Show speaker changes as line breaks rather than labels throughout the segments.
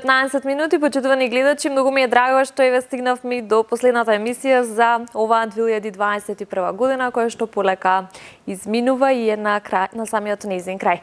часот и 15 минути, почитувани гледачи, многу ми е драго што еве стигнавме до последната емисија за оваа 2021 година, која што полека изминува и е на, крај, на самиот незин крај.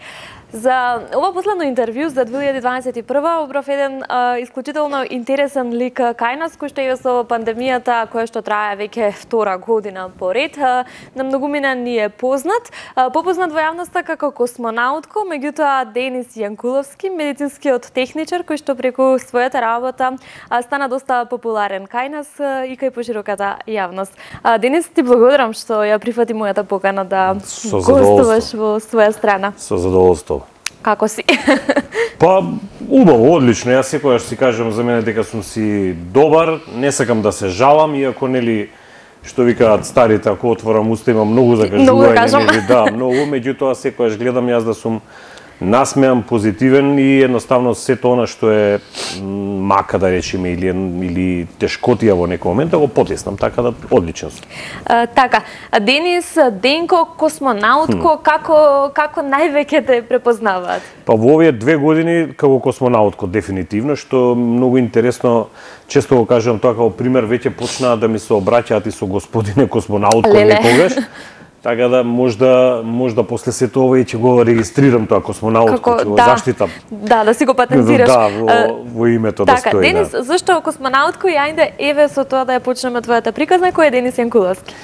За ова последно интервју за 2021 обрав еден а, исклучително интересен лик кај нас, кој што е со пандемијата, која што трае веќе втора година поред. А, на многумина ни е познат. А, попознат во јавноста како космонаутко, меѓутоа Денис Јанкуловски, медицинскиот техничар, кој што преку својата работа а, стана доста популарен кај нас а, и кај пошироката јавност. А, Денис, ти благодарам што ја прифати мојата покана да гостуваш во своја страна.
Со задоволство.
Како си?
па, убаво, одлично. Јас секогаш си кажам за мене дека сум си добар, не сакам да се жалам, иако нели што викаат старите, ако отворам уста има многу за кажување,
да
да, многу, меѓутоа секогаш гледам јас да сум насмеан, позитивен и едноставно сето она што е мака да речеме или или тешкотија во некој момент да го потеснам, така да одличен сум.
Така, Денис Денко космонаутко хм. како како највеќе те препознаваат?
Па во овие две години како космонаутко дефинитивно што многу интересно често го кажам тоа како пример веќе почнаа да ми се обраќаат и со господине космонаутко некогаш. Така да можда можда после сето ова и ќе го регистрирам тоа космонаутко, Како, ќе го да, заштитам.
Да, да си го патентираш.
Да, во, во името
така,
да стои.
Така, Денис,
да.
зашто космонаутко и ајде еве со тоа да ја почнеме твојата приказна, кој е Денис Јанкуловски?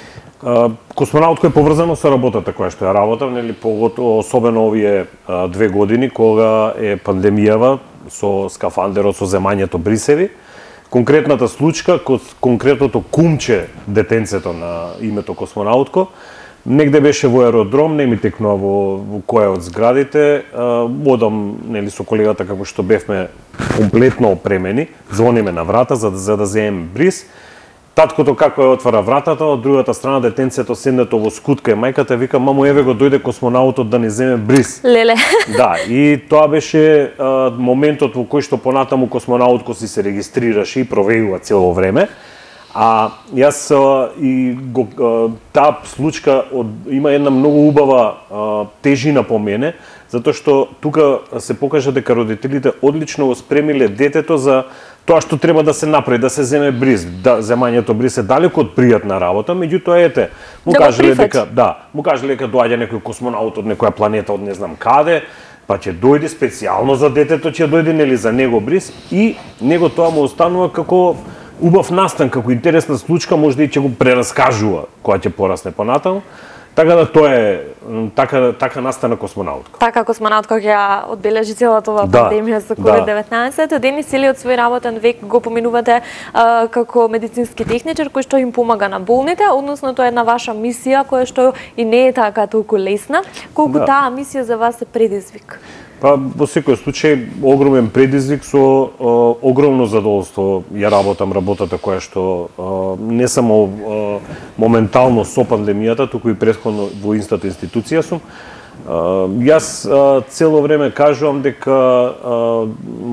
Космонаутко е поврзано со работата која што ја работам, нели поготово особено овие две години кога е пандемијава со скафандерот со земањето брисеви. Конкретната случка, конкретното кумче детенцето на името космонаутко, Негде беше во аеродром, не ми текнува во, во која од зградите. Одам нели со колегата како што бевме комплетно опремени, звониме на врата за, да, за да земем бриз. Таткото како ја отвара вратата, од другата страна детенцето седнато во скутка и мајката вика мамо еве го дојде космонаутот да ни земе бриз.
Леле.
Да, и тоа беше а, моментот во кој што понатаму космонаутко си се регистрираше и провејува цело време. А јас а, и го, а, таа случка од, има една многу убава а, тежина по мене, затоа што тука се покажа дека родителите одлично го спремиле детето за тоа што треба да се направи, да се земе бриз. Да, земањето бриз е далеко од пријатна работа, меѓутоа ете, му да кажале дека да, му кажале дека доаѓа некој космонаут од некоја планета од не знам каде, па ќе дојде специјално за детето, ќе дојде нели за него бриз и него тоа му останува како убав настан, како интересна случка, може да и ќе го прераскажува кога ќе порасне понатаму. Така да тоа е така така настана космонаутка.
Така космонаутка ќе одбележи целата оваа да, пандемија за COVID-19. Да. Денис Сили од свој работен век го поминувате а, како медицински техничар кој што им помага на болните, односно тоа е една ваша мисија која што и не е така толку лесна. Колку да. таа мисија за вас е предизвик?
Па, во секој случај, огромен предизвик со о, огромно задоволство ја работам работата која што о, не само о, моментално со пандемијата, туку и претходно во инстата институција сум. Јас цело време кажувам дека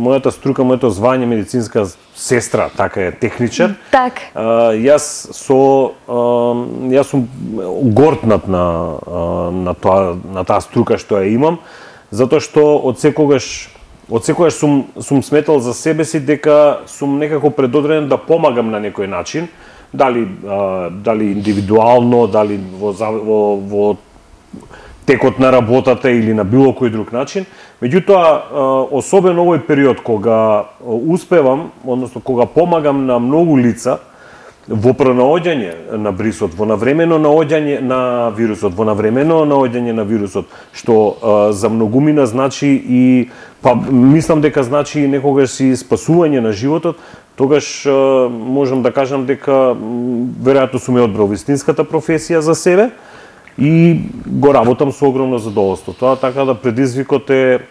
мојата струка, моето звање медицинска сестра, така е техничар.
Так.
Јас со јас сум горднат на на тоа на таа струка што ја имам затоа што од секогаш од секогаш сум сум сметал за себе си дека сум некако предодреден да помагам на некој начин, дали а, дали индивидуално, дали во во, во текот на работата или на било кој друг начин. Меѓутоа, особено овој период кога успевам, односно кога помагам на многу лица, во пронаоѓање на брисот, во навремено наоѓање на вирусот, во навремено наоѓање на вирусот, што а, за многумина значи и па мислам дека значи и некогаш и спасување на животот, тогаш а, можам да кажам дека веројатно сум ја одбрал вистинската професија за себе и го работам со огромно задоволство. Тоа така да предизвикот е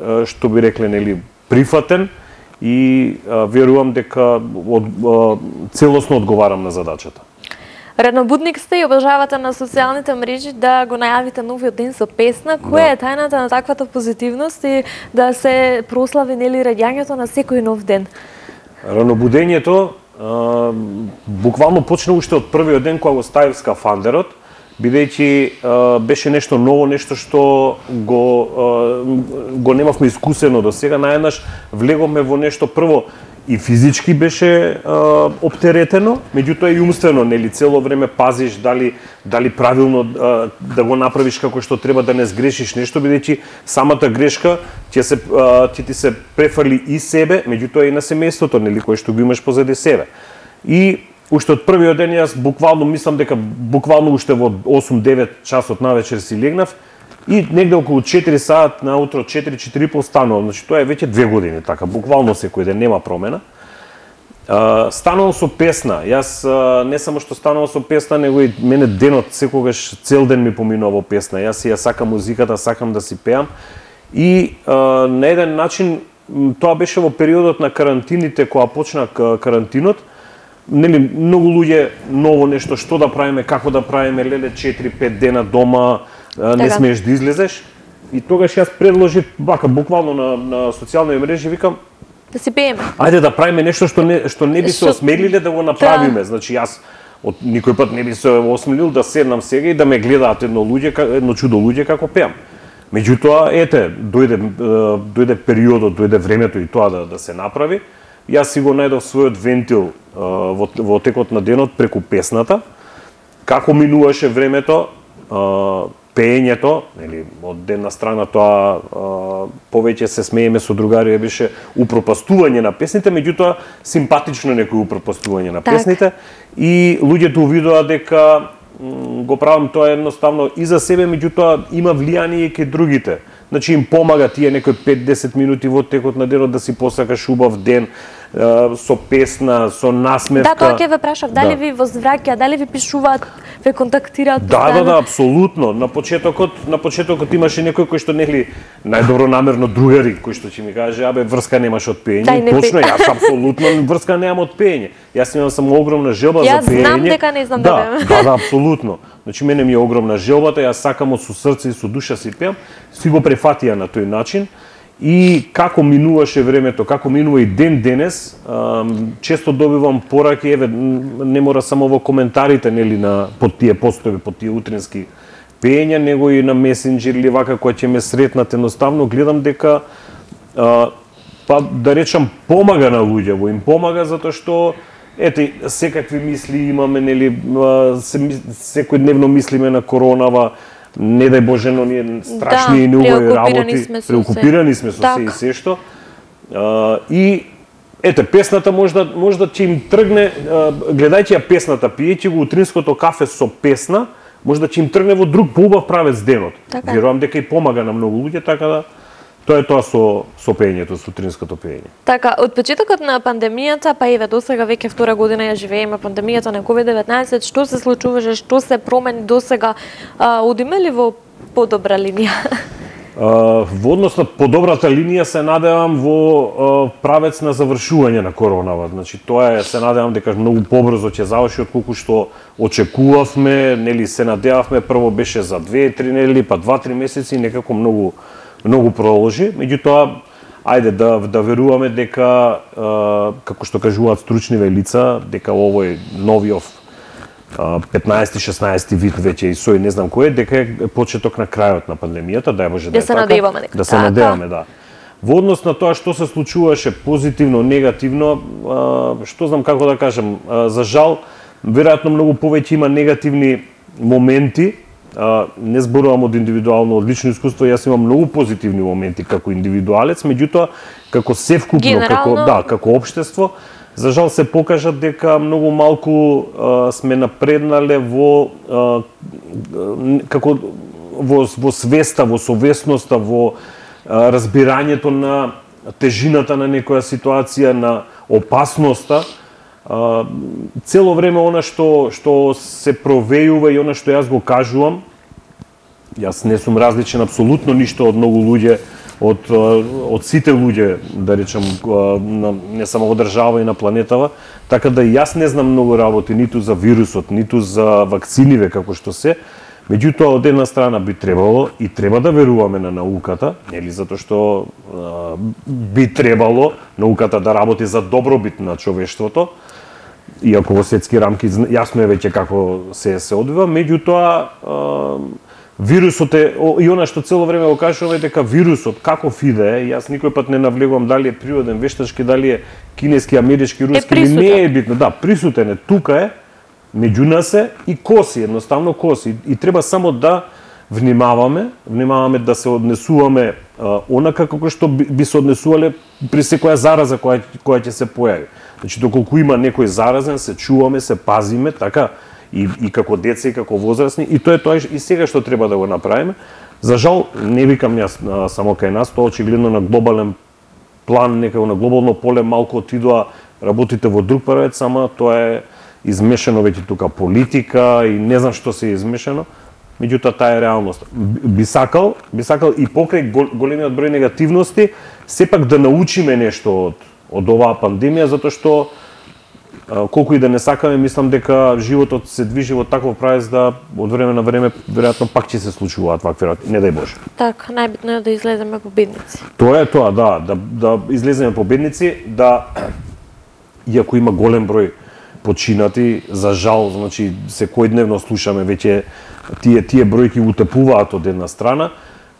што би рекле нели прифатен и а, верувам дека од, а, целосно одговарам на задачата.
Реднобудник сте и обожавате на социјалните мрежи да го најавите новиот ден со песна. Која да. е тајната на таквата позитивност и да се прослави нели раѓањето на секој нов ден?
Ранобудењето буквално почна уште од првиот ден кога го ставив скафандерот бидејќи беше нешто ново, нешто што го го немавме искусено до сега, наеднаш влеговме во нешто прво и физички беше а, оптеретено, меѓутоа и умствено, нели цело време пазиш дали дали правилно а, да го направиш како што треба да не сгрешиш нешто бидејќи самата грешка ќе се а, ќе ти се префрли и себе, меѓутоа и на семејството, нели кој што го имаш позади себе. И уште од првиот ден јас буквално мислам дека буквално уште во 8-9 часот на вечер си легнав и негде околу 4 саат на утро 4-4 пол станувам. Значи тоа е веќе две години така, буквално секој ден нема промена. Uh, станувам со песна. Јас uh, не само што станувам со песна, него и мене денот секогаш цел ден ми поминува во песна. Јас ја сакам музиката, сакам да си пеам. И uh, на еден начин тоа беше во периодот на карантините кога почна карантинот нели многу луѓе ново нешто што да правиме, како да правиме, леле 4-5 дена дома, не така. смееш да излезеш. И тогаш јас предложив бака буквално на на социјални мрежи викам
да си пееме.
Ајде да правиме нешто што не што не би се осмелиле да го направиме. Да. Значи јас од никој пат не би се осмелил да седнам сега и да ме гледаат едно луѓе едно чудо луѓе како пеам. Меѓутоа, ете, дојде дојде периодот, дојде времето и тоа да да се направи. Јас си го најдов својот вентил во, во текот на денот преку песната. Како минуваше времето, пеењето, нели, од ден на страна тоа повеќе се смееме со другари беше упропастување на песните, меѓутоа симпатично некој упропастување на так. песните и луѓето увидоа дека го правам тоа едноставно и за себе, меѓутоа има влијание и кај другите. Значи им помага тие некои 5-10 минути во текот на денот да си посакаш убав ден, со песна, со насмевка.
Да, тоа ќе ве прашав, дали да. ви возвраќа, дали ви пишуваат, ве контактираат
Да, да, да, апсолутно. На почетокот, на почетокот имаше некој кој што нели најдобро намерно другари кој што ќе ми каже, абе врска немаш од пење. Да, Точно, јас апсолутно врска немам од пење. Јас имам само огромна желба за пење.
Јас знам дека не знам
да, да, да, да, апсолутно. Значи мене ми е огромна желбата, јас сакам од со срце и со душа си пеам, си го префатија на тој начин и како минуваше времето, како минува и ден денес, често добивам пораки, еве, не мора само во коментарите, нели, на, под тие постови, под тие утрински пења, него и на месенџер или вака која ќе ме сретнат, едноставно гледам дека, а, па да речам, помага на луѓето, им. Помага затоа што ете, секакви мисли имаме, нели, се, секојдневно мислиме на коронава, не дај Боже, но ние страшни да, и неубави работи,
сме
преокупирани сме со се и се што. А, и ете песната можда можда ќе им тргне гледајќи ја песната, пиејќи го утринското кафе со песна, можда ќе им тргне во друг поубав правец денот. Така. Верувам дека и помага на многу луѓе, така да Тоа е тоа со со пеењето, сутринското пеење.
Така, од почетокот на пандемијата, па еве досега веќе втора година ја живееме пандемијата на COVID-19, што се случуваше, што се промени досега, одиме ли во подобра линија?
Uh, во однос на подобрата линија се надевам во uh, правец на завршување на коронава. Значи тоа е се надевам дека многу побрзо ќе заврши отколку што очекувавме, нели се надевавме прво беше за 2-3 недели, па 2-3 месеци некако многу многу проложи, меѓутоа ајде да да веруваме дека како што кажуваат стручниве лица, дека овој новиот 15-16 вид веќе и сој не знам кој дека е почеток на крајот на пандемијата, дај Боже да,
да е се така, надеваме.
Да се надеваме, да. Во однос на тоа што се случуваше позитивно, негативно, што знам како да кажам, за жал, веројатно многу повеќе има негативни моменти а, не зборувам од индивидуално, од лично искуство, јас имам многу позитивни моменти како индивидуалец, меѓутоа како севкупно, Генерално... како да, како општество, за жал се покажат дека многу малку а, сме напреднале во а, како во во свеста, во совесноста, во а, разбирањето на тежината на некоја ситуација, на опасноста, цело време она што што се провејува и она што јас го кажувам, јас не сум различен апсолутно ништо од многу луѓе, од од сите луѓе, да речам, на, не само во држава и на планетава, така да јас не знам многу работи ниту за вирусот, ниту за вакциниве како што се, Меѓутоа, од една страна би требало и треба да веруваме на науката, нели затоа што а, би требало науката да работи за добробит на човештвото, иако во светски рамки јасно е веќе како се се одвива, меѓутоа вирусот е и она што цело време го кажуваме дека вирусот каков иде, јас никој пат не навлегувам дали е природен, вештачки, дали е кинески, амерички, руски,
е
не е битно. Да, присутен е, тука е, меѓу нас е и коси, едноставно коси. И треба само да внимаваме, внимаваме да се однесуваме а, онака како што би, би се однесувале при секоја зараза која која ќе се појави. Значи доколку има некој заразен, се чуваме, се пазиме, така и, и како деца и како возрастни и тоа е тоа и сега што треба да го направиме. За жал не викам јас а, само кај нас, тоа очигледно на глобален план, некако на глобално поле малку отидоа работите во друг правец, само тоа е измешано веќе тука политика и не знам што се е измешано меѓутоа таа е реалност. Би сакал, би сакал и покрај големиот број негативности, сепак да научиме нешто од од оваа пандемија затоа што колку и да не сакаме, мислам дека животот се движи во таков правец да од време на време веројатно пак ќе се случуваат вакви работи, не дај Боже.
Така, најбитно е да излеземе победници.
Тоа е тоа, да, да да излеземе победници, да иако има голем број починати, за жал, значи секојдневно слушаме веќе тие тие бројки утепуваат од една страна,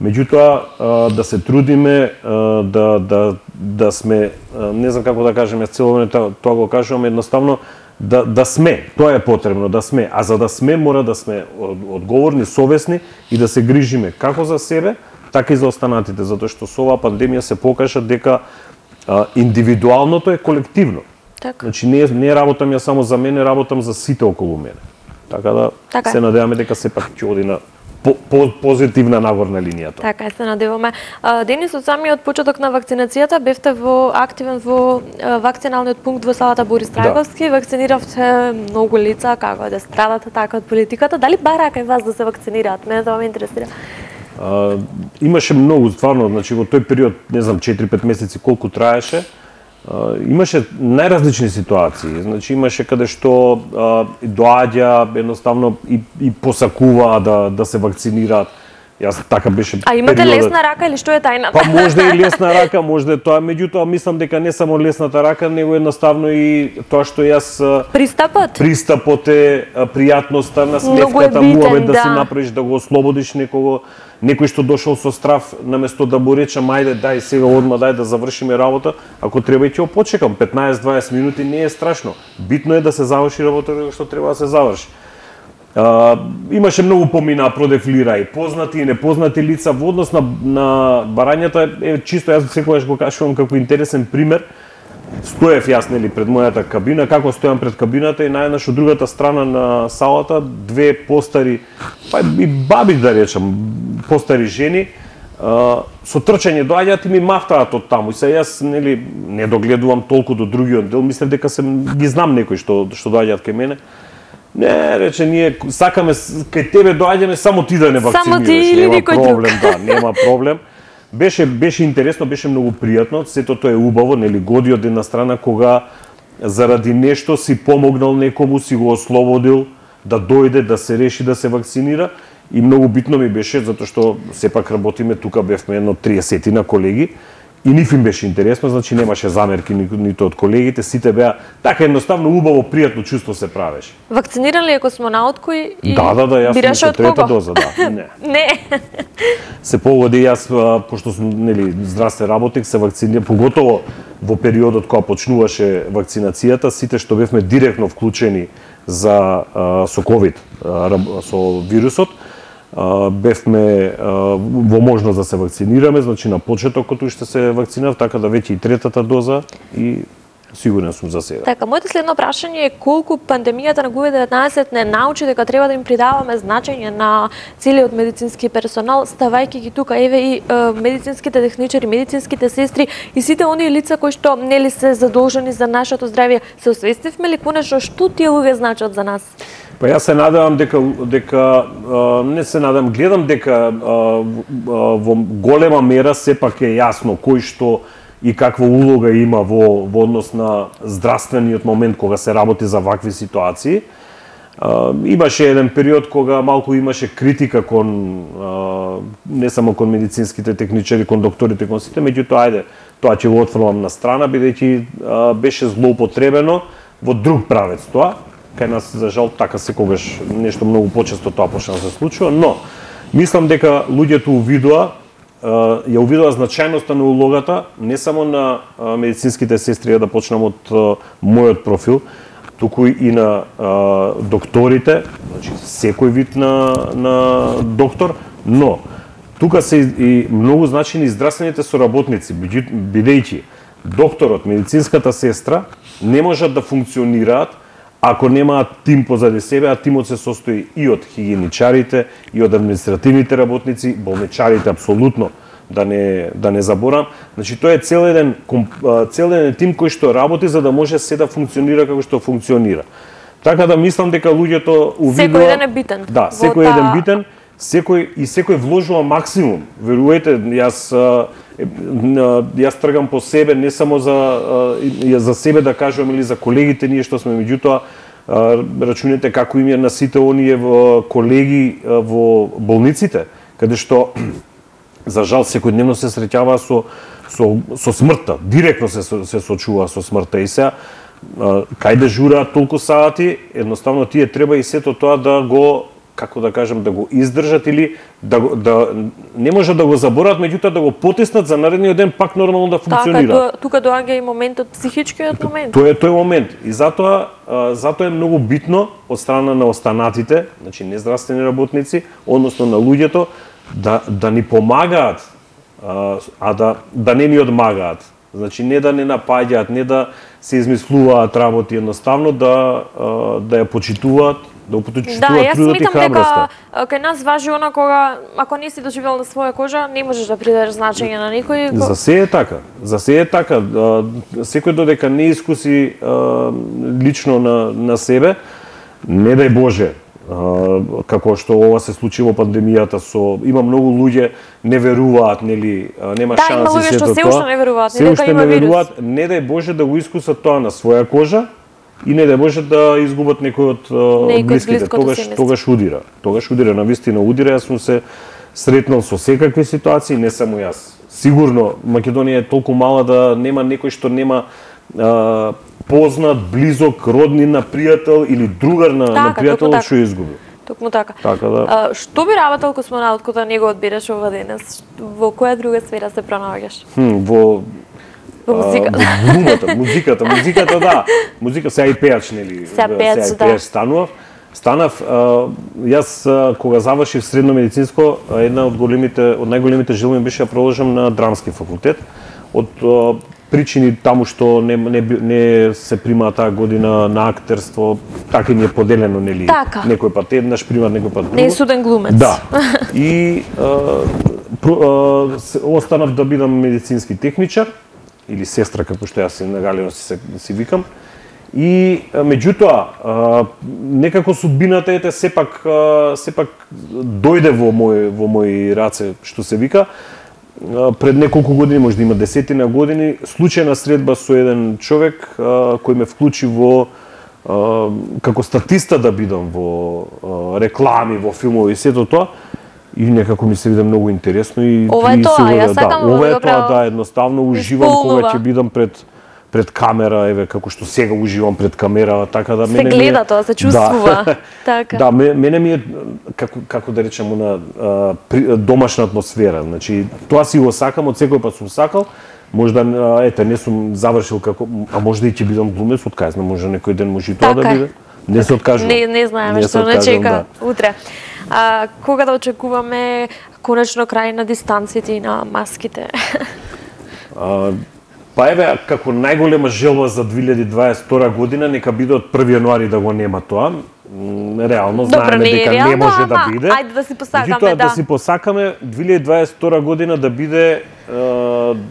меѓутоа да се трудиме да да да сме не знам како да кажеме цело време тоа го кажувам едноставно да да сме, тоа е потребно да сме, а за да сме мора да сме одговорни, совесни и да се грижиме како за себе, така и за останатите, затоа што со оваа пандемија се покажа дека индивидуалното е колективно.
Така.
Значи не не работам ја само за мене, работам за сите околу мене. Така да
така.
се надеваме дека сепак ќе оди на по, по, позитивна нагорна линијата.
Така, се надеваме. Денис, од самиот почеток на вакцинацијата бевте во активен во вакциналниот пункт во салата Борис. Траговски, да. вакциниравте многу лица, како да страдате така од политиката. Дали бара кај вас да се вакцинираат? Мене тоа ме интересира.
А, имаше многу, стварно, значи во тој период, не знам, 4-5 месеци колку траеше, имаше најразлични ситуации. Значи имаше каде што доаѓа едноставно и, и посакува да да се вакцинираат. Јас така беше
А имате периодът... лесна рака или што е тајната?
Па може и лесна рака, може тоа, меѓутоа мислам дека не само лесната рака, него едноставно и тоа што јас
Пристапот?
Пристапот е пријатноста на смевката, муаве да, да си направиш да го ослободиш некого некој што дошол со страв, наместо да му рече мајде дај сега одма дај да завршиме работа, ако треба и ќе почекам 15-20 минути не е страшно. Битно е да се заврши работата што треба да се заврши. А, имаше многу помина продефлира и познати и непознати лица во однос на, на барањата е чисто јас секогаш го кажувам како интересен пример стоев јас нели пред мојата кабина, како стојам пред кабината и најнаш од другата страна на салата две постари, па и баби да речам, постари жени, а, со трчање доаѓаат и ми мафтаат од таму. И се јас нели не догледувам толку до другиот дел, мислев дека се ги знам некои што што доаѓаат кај мене. Не, рече, ние сакаме кај тебе доаѓаме само ти да не вакцинираш.
Само ти или
нема
никој
проблем, друг. да, нема проблем. Беше беше интересно, беше многу пријатно, сето тоа е убаво, нели годи од една страна кога заради нешто си помогнал некому, си го ослободил да дојде да се реши да се вакцинира и многу битно ми беше затоа што сепак работиме тука бевме едно 30 на колеги И ниф им беше интересно, значи немаше замерки ни, нито од колегите, сите беа така едноставно убаво пријатно чувство се правеше.
Вакциниран ли е космонаут кој и
Да, да, да, јас сум со трета доза, да. Не.
не.
Се погоди јас пошто сум нели здравствен работник се вакцинирам поготово во периодот кога почнуваше вакцинацијата, сите што бевме директно вклучени за со ковид со вирусот, бевме во можност да се вакцинираме, значи на почетокот уште се вакцинав, така да веќе и третата доза и сигурен сум за сега.
Така, моето следно прашање е колку пандемијата на COVID-19 не научи дека треба да им придаваме значење на целиот медицински персонал, ставајќи ги тука, еве и е, медицинските техничари, медицинските сестри и сите оние лица кои што нели се задолжени за нашето здравје, се освестивме ли конечно што тие луѓе значат за нас?
Па јас се надевам дека дека не се надевам, гледам дека во голема мера сепак е јасно кој што и каква улога има во во однос на здравствениот момент кога се работи за вакви ситуации. имаше еден период кога малку имаше критика кон не само кон медицинските техничари, кон докторите, кон сите, меѓутоа ајде, тоа ќе го отфрлам на страна бидејќи беше злоупотребено во друг правец тоа. Кај нас за жал така секогаш нешто многу почесто тоа почна да се случува, но мислам дека луѓето увидоа ја увидоа значајноста на улогата не само на медицинските сестри да почнам од мојот профил, туку и на докторите, значи секој вид на, на доктор, но тука се и, и многу значени здравствените соработници, бидејќи докторот, медицинската сестра не можат да функционираат ако немаат тим позади себе, а тимот се состои и од хигиеничарите, и од административните работници, болничарите апсолутно да не да не заборам. Значи тоа е цел еден цел еден тим кој што работи за да може се да функционира како што функционира. Така да мислам дека луѓето увидува
Секој еден е битен.
Да, секој еден битен, секој и секој вложува максимум. Верувате, јас јас тргам по себе не само за за себе да кажувам или за колегите ние што сме. Меѓутоа рачунете како им е на сите оние колеги во болниците, каде што за жал секојдневно се среќава со со со смртта, директно се се сочува со смртта. И се кај да толку сати, едноставно тие треба и сето тоа да го како да кажам да го издржат или да да не може да го заборат, меѓутоа да го потиснат за наредниот ден пак нормално да така, функционира.
Така, тука доаѓа и моментот психичкиот момент.
Тоа е тој момент и затоа затоа е многу битно од страна на останатите, значи нездравствени работници, односно на луѓето да, да ни помагаат, а, а да, да не ни одмагаат. Значи не да не напаѓаат, не да се измислуваат работи, едноставно да да ја почитуваат, да почитуваат
да,
трудот и храброста.
дека кај нас важи она кога ако не си доживел на своја кожа, не можеш да придадеш значење на никој.
За се е така. За се е така. Секој додека не искуси лично на на себе, не дај Боже, како што ова се случи во пандемијата со има многу луѓе не веруваат нели нема
да,
шанси
се тоа. Да, се уште не веруваат,
се уште не веруваат, не дај Боже да го искусат тоа на своја кожа и не дај Боже да изгубат некој од блиските, тогаш тогаш удира. Тогаш удира, на вистина удира, јас сум се сретнал со секакви ситуации, не само јас. Сигурно Македонија е толку мала да нема некој што нема а, познат, близок, роднин на пријател или другар на, така, на пријател така. што изгуби.
Токму така.
Така да.
А, што би работел космонаут кога него одбираш ова денес? Во која друга сфера се пронаоѓаш?
Хм, во
Во музиката.
во глумата, музиката, музиката да. Музика сега и пеач нели.
Сега пеач,
сега и пеач да. станував. Станав, а, јас а, кога завршив средно медицинско, една од големите, од најголемите желби беше да продолжам на драмски факултет. Од а, причини таму што не, не, не се прима таа година на актерство, така ни е поделено, нели?
Така.
Некој пат еднаш прима, некој пат друго.
Не е суден глумец.
Да. И а, про, а, останав да бидам медицински техничар, или сестра, како што јас се нагалено си, си викам. И меѓутоа некако судбината ете сепак сепак дојде во мој во мои раце што се вика пред неколку години, може да има десетина години, случајна средба со еден човек кој ме вклучи во како статиста да бидам во реклами, во филмови и сето тоа. И некако ми се виде многу интересно и
ова е тоа, јас
да, ова е тоа, да, едноставно уживам кога ќе бидам пред пред камера, еве како што сега уживам пред камера, така да
мене се гледа тоа, се чувствува.
Да,
така.
Да, мене ми е како како да речем на домашна атмосфера. Значи тоа си го сакам, од секој пат сум сакал. Можда ете не сум завршил како а можда и ќе бидам глумец, од кај може некој ден може и тоа да така. да биде. Не се откажувам.
Не, не знаеме што не чека да. утре. А, кога да очекуваме конечно крај на дистанците и на маските?
а, Па еве, како најголема желба за 2022 година, нека биде од 1 јануари да го нема тоа. Реално знаеме
не
дека
реално,
не може да биде.
Ајде да си посакаме,
Меѓутоа,
да.
да си посакаме 2022 година да биде е,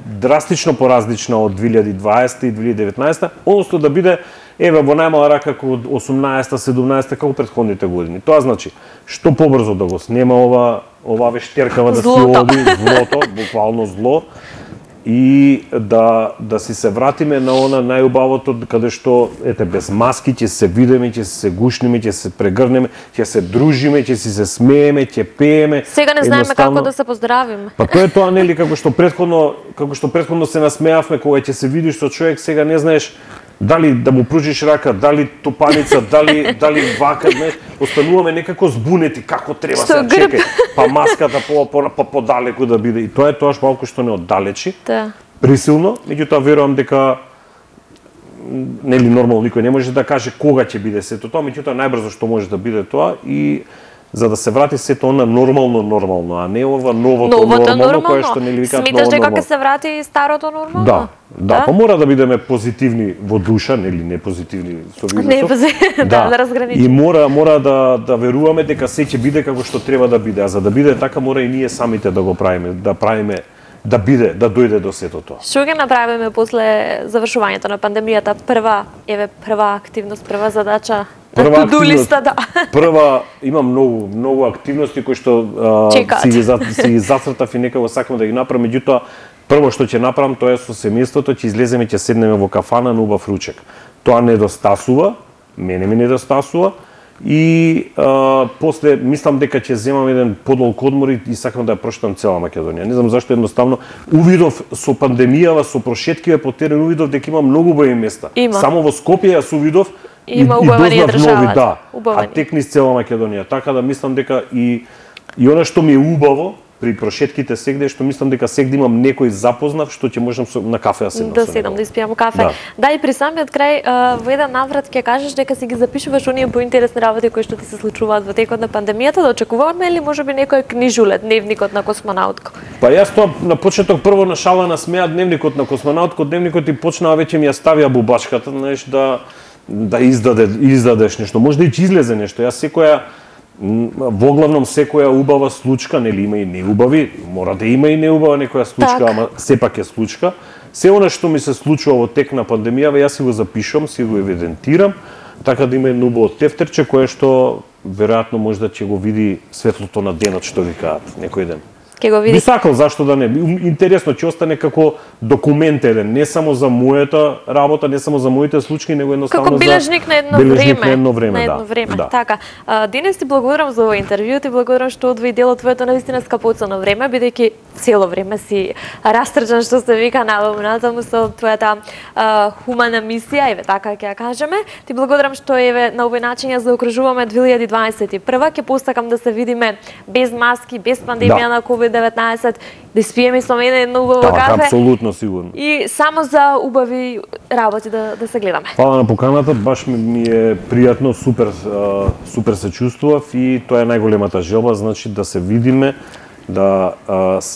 драстично поразлична од 2020 и 2019, односно да биде еве во најмала рака како од 18 17 како претходните години. Тоа значи што побрзо да го снема ова ова вештеркава да си оди злото, буквално зло и да да си се вратиме на она најубавото каде што ете без маски ќе се видиме, ќе се гушниме, ќе се прегрнеме, ќе се дружиме, ќе си се смееме, ќе пееме.
Сега не знаеме како да се поздравиме.
Па тоа е тоа нели како што претходно како што претходно се насмеавме кога ќе се видиш со човек, сега не знаеш дали да му пружиш рака, дали топаница, дали дали вака, не, остануваме некако збунети како треба
Што
се чекај, па маската по по, по подалеку да биде. И тоа е тоаш малку што не оддалечи
Да.
присилно, меѓутоа верувам дека нели нормално никој не може да каже кога ќе биде сето тоа, меѓутоа најбрзо што може да биде тоа и за да се врати сето она нормално нормално, а не ова новото
Новото
нормално, кое
нормално.
што нели викаат
Сметаш дека ќе се врати старото нормално?
Да, да, па мора да бидеме позитивни во душа, нели не позитивни со.
Не, пози- да, да разграничиме.
И мора мора да да веруваме дека се ќе биде како што треба да биде, а за да биде така мора и ние самите да го правиме, да правиме да биде, да дојде до сето тоа.
Што ќе направиме после завршувањето на пандемијата? Прва, еве, прва активност, прва задача
Прва активност-
листа, да.
Прва има многу многу активности кои што а, си ги си ги зацртав и некако сакам да ги направам, меѓутоа прво што ќе направам тоа е со семејството, ќе излеземе ќе седнеме во кафана на убав ручек. Тоа недостасува, мене ми недостасува и а, после мислам дека ќе земам еден подолг одмор и, и сакам да ја прошетам цела Македонија. Не знам зашто едноставно увидов со пандемијава, со прошеткиве по терен увидов дека има многу убави места.
Има.
Само во Скопје јас увидов и,
Има
и
ја
дознав нови, да.
Убава
а тек низ цела Македонија. Така да мислам дека и и она што ми е убаво при прошетките сегде што мислам дека сегде имам некој запознав што ќе можам со, на кафе да седнам
да седам да испијам кафе.
Да.
Да. и при самиот крај во еден наврат ќе кажеш дека си ги запишуваш оние поинтересни работи кои што ти се случуваат во текот на пандемијата, да очекуваме или можеби некој книжулет, дневникот на космонаутко.
Па јас тоа на почеток прво на шала на смеа дневникот на космонауткот, дневникот и почнаа веќе ми ја ставија бубачката, знаеш, да да издаде издадеш нешто. Може да и ќе излезе нешто. Јас секоја во главном секоја убава случка, нели има и неубави, мора да има и неубава некоја случка,
Така.
ама сепак е случка. Се она што ми се случува во тек на пандемијава, јас си го запишувам, си го евидентирам, така да има едно убаво тефтерче кое што веројатно може да ќе го види светлото на денот што викаат некој ден.
Ќе го
Би
види.
сакал, зашто да не. Интересно ќе остане како документ еден, не само за мојата работа, не само за моите случаи, него едноставно
Како бележник на едно
бележник
време.
на едно време,
на едно
да.
време.
Да.
Така. А, Денес ти благодарам за овој интервју, ти благодарам што одвои дел од твоето навистина скапоцено време, бидејќи цело време си растрчан што се вика наваму натаму со твојата а, хумана мисија, еве така ќе ја кажеме. Ти благодарам што еве на овој начин ја заокружуваме 2021. Ќе постакам да се видиме без маски, без пандемија
Да.
на COVID-19, да испиеме со мене едно убаво
Така,
кафе.
апсолутно сигурно.
И само за убави работи да, да се гледаме.
Фала на поканата, баш ми, ми е пријатно, супер, супер се чувствував и тоа е најголемата желба, значи да се видиме, да,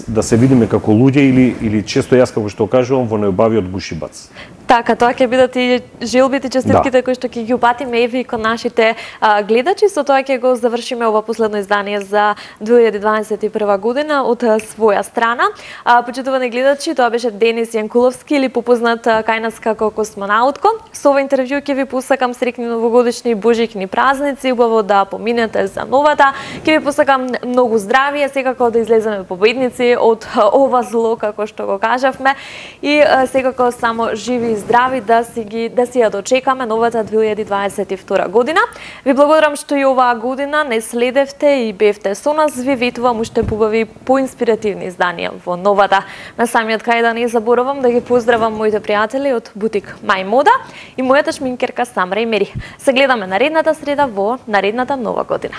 да се видиме како луѓе или, или често јас како што кажувам во неубавиот гушибац.
Така, тоа ќе бидат и желбите, честитките
Да.
кои што ќе ги упатиме и кон нашите а, гледачи. Со тоа ќе го завршиме ова последно издание за 2021 година од своја страна. А, почитувани гледачи, тоа беше Денис Јанкуловски или попознат кај нас како космонаутко. Со ова интервју ќе ви посакам срекни новогодишни и божикни празници, убаво да поминете за новата. Ќе ви посакам многу здравие, секако да излеземе победници од ова зло како што го кажавме и а, секако само живи здрави да си ги да си ја дочекаме новата 2022 година. Ви благодарам што и оваа година не следевте и бевте со нас. Ви ветувам уште побави поинспиративни изданија во новата. На самиот крај да не заборавам да ги поздравам моите пријатели од бутик Мај Мода и мојата шминкерка Самра и Мери. Се гледаме наредната среда во наредната нова година.